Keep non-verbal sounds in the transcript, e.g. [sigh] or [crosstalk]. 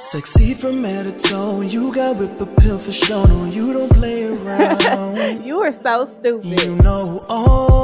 Sexy from head to toe, you got whip appeal for sure. No, you don't play around. [laughs] you are so stupid. You know all